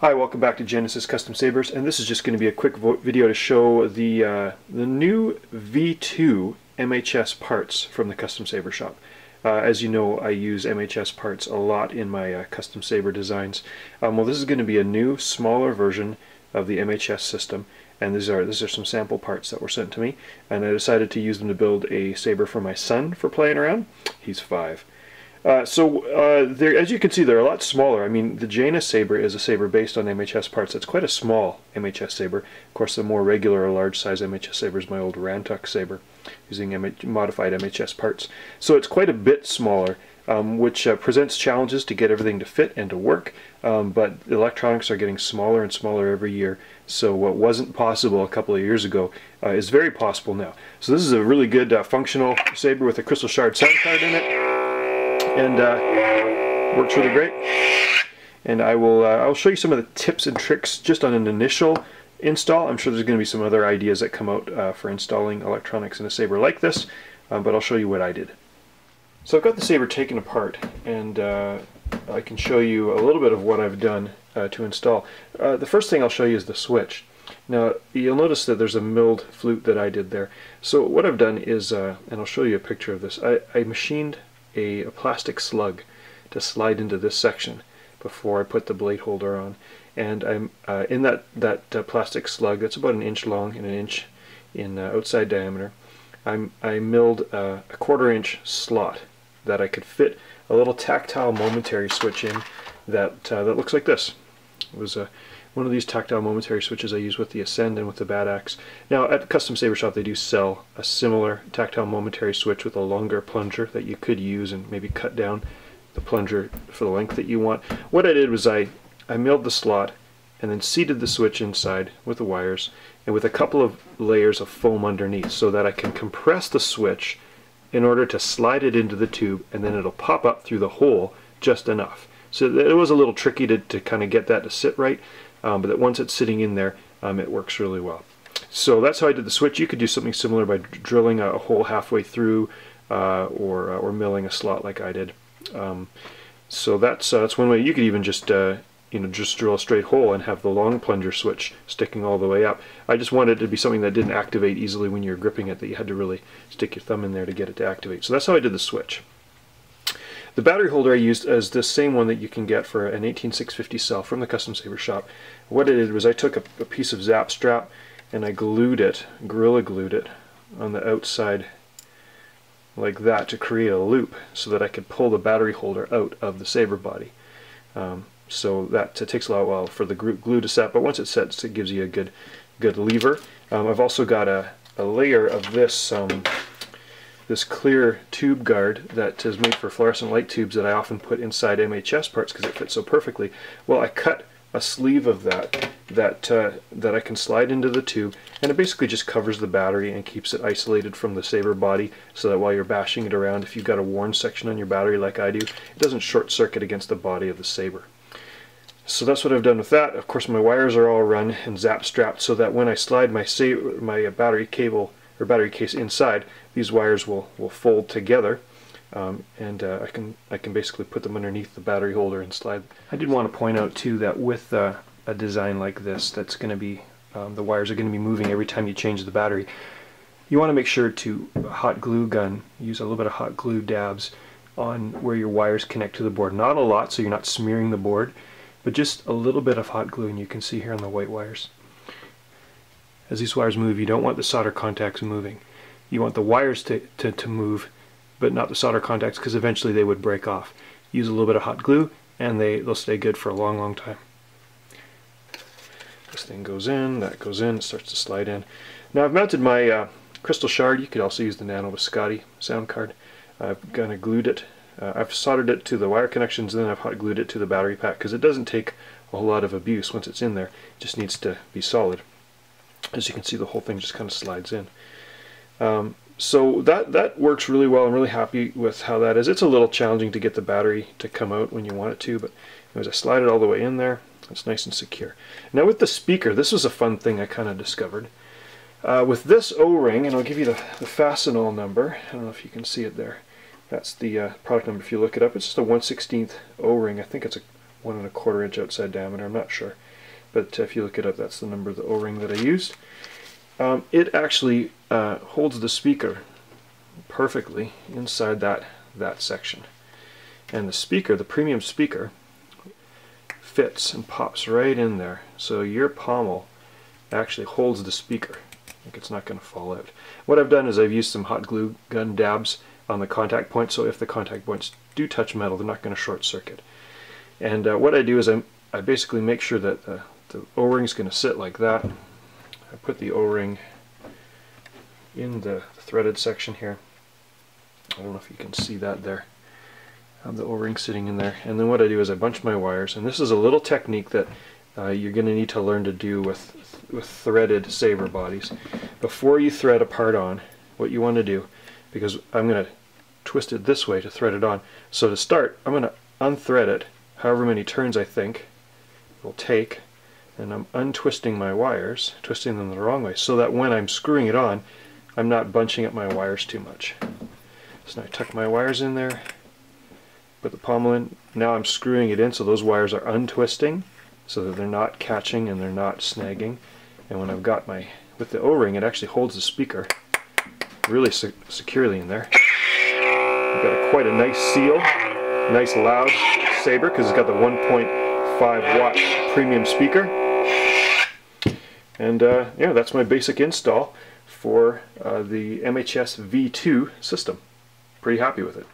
Hi, welcome back to Genesis Custom Sabers, and this is just going to be a quick video to show the uh, the new V2 MHS parts from the Custom Saber shop. Uh, as you know, I use MHS parts a lot in my uh, custom saber designs. Um, well, this is going to be a new, smaller version of the MHS system, and these are these are some sample parts that were sent to me, and I decided to use them to build a saber for my son for playing around. He's five. Uh, so uh, as you can see, they're a lot smaller. I mean, the Janus saber is a saber based on MHS parts. It's quite a small MHS saber. Of course, the more regular or large size MHS saber is my old Rantuck saber, using modified MHS parts. So it's quite a bit smaller, um, which uh, presents challenges to get everything to fit and to work. Um, but electronics are getting smaller and smaller every year. So what wasn't possible a couple of years ago uh, is very possible now. So this is a really good uh, functional saber with a crystal shard sound card in it and uh, works really great. And I will uh, I'll show you some of the tips and tricks just on an initial install. I'm sure there's going to be some other ideas that come out uh, for installing electronics in a Saber like this, uh, but I'll show you what I did. So I've got the Saber taken apart, and uh, I can show you a little bit of what I've done uh, to install. the first thing I'll show you is the switch. Now you'll notice that there's a milled flute that I did there. So what I've done is, and I'll show you a picture of this, I, I machined a, a plastic slug to slide into this section before I put the blade holder on. And I'm uh, in that that uh, plastic slug that's about an inch long and an inch in uh, outside diameter. I'm I milled a quarter inch slot that I could fit a little tactile momentary switch in that uh, that looks like this. It was a one of these tactile momentary switches I use with the Ascend and with the Bad Axe. Now at Custom Saber Shop they do sell a similar tactile momentary switch with a longer plunger that you could use and maybe cut down the plunger for the length that you want. What I did was I, I milled the slot and then seated the switch inside with the wires and with a couple of layers of foam underneath so that I can compress the switch in order to slide it into the tube and then it'll pop up through the hole just enough. So it was a little tricky to, to kind of get that to sit right, um, but that once it's sitting in there, um, it works really well. So that's how I did the switch. You could do something similar by drilling a hole halfway through uh, or, uh, or milling a slot like I did. Um, so that's, uh, that's one way. You could even just uh, you know, just drill a straight hole and have the long plunger switch sticking all the way up. I just wanted it to be something that didn't activate easily when you're gripping it, that you had to really stick your thumb in there to get it to activate. So that's how I did the switch. The battery holder I used is the same one that you can get for an 18650 cell from the Custom Saber shop. What I did was I took a, a piece of zap strap and I glued it, Gorilla glued it on the outside like that to create a loop so that I could pull the battery holder out of the Saber body. Um, so that takes a lot while for the glue to set, but once it sets it gives you a good good lever. Um, I've also got a, a layer of this um, this clear tube guard that is made for fluorescent light tubes that I often put inside MHS parts because it fits so perfectly. Well, I cut a sleeve of that that uh, that I can slide into the tube and it basically just covers the battery and keeps it isolated from the saber body so that while you're bashing it around if you've got a worn section on your battery like I do it doesn't short circuit against the body of the saber. So that's what I've done with that. Of course my wires are all run and zap strapped so that when I slide my, my battery cable or battery case inside, these wires will, will fold together um, and uh, I can I can basically put them underneath the battery holder and slide. I did want to point out too that with uh, a design like this that's going to be um, the wires are going to be moving every time you change the battery you want to make sure to hot glue gun use a little bit of hot glue dabs on where your wires connect to the board not a lot so you're not smearing the board but just a little bit of hot glue and you can see here on the white wires as these wires move, you don't want the solder contacts moving. You want the wires to, to, to move, but not the solder contacts because eventually they would break off. Use a little bit of hot glue and they, they'll stay good for a long, long time. This thing goes in, that goes in, it starts to slide in. Now I've mounted my uh, crystal shard. You could also use the Nano Biscotte sound card. I've kind of glued it. Uh, I've soldered it to the wire connections and then I've hot glued it to the battery pack because it doesn't take a whole lot of abuse once it's in there. It just needs to be solid as you can see the whole thing just kind of slides in. Um, so that that works really well. I'm really happy with how that is. It's a little challenging to get the battery to come out when you want it to but as I slide it all the way in there. It's nice and secure. Now with the speaker this was a fun thing I kind of discovered. Uh, with this o-ring and I'll give you the, the Fastenal number. I don't know if you can see it there. That's the uh, product number. If you look it up it's just a 1 16th o-ring. I think it's a one and a quarter inch outside diameter. I'm not sure but if you look it up, that's the number of the O-ring that I used. Um, it actually uh, holds the speaker perfectly inside that, that section. And the speaker, the premium speaker, fits and pops right in there. So your pommel actually holds the speaker. Like it's not going to fall out. What I've done is I've used some hot glue gun dabs on the contact points, so if the contact points do touch metal, they're not going to short circuit. And uh, what I do is I, I basically make sure that the, the O-ring is going to sit like that. I put the O-ring in the threaded section here. I don't know if you can see that there. I have the O-ring sitting in there. And then what I do is I bunch my wires, and this is a little technique that uh, you're going to need to learn to do with, with threaded saber bodies. Before you thread a part on, what you want to do, because I'm going to twist it this way to thread it on. So to start, I'm going to unthread it however many turns I think it will take, and I'm untwisting my wires, twisting them the wrong way, so that when I'm screwing it on, I'm not bunching up my wires too much. So now I tuck my wires in there, put the pommel in. Now I'm screwing it in so those wires are untwisting so that they're not catching and they're not snagging. And when I've got my, with the O-ring, it actually holds the speaker really se securely in there. I've got a, quite a nice seal, nice loud saber because it's got the 1.5 watt premium speaker. And uh, yeah, that's my basic install for uh, the MHS V2 system. Pretty happy with it.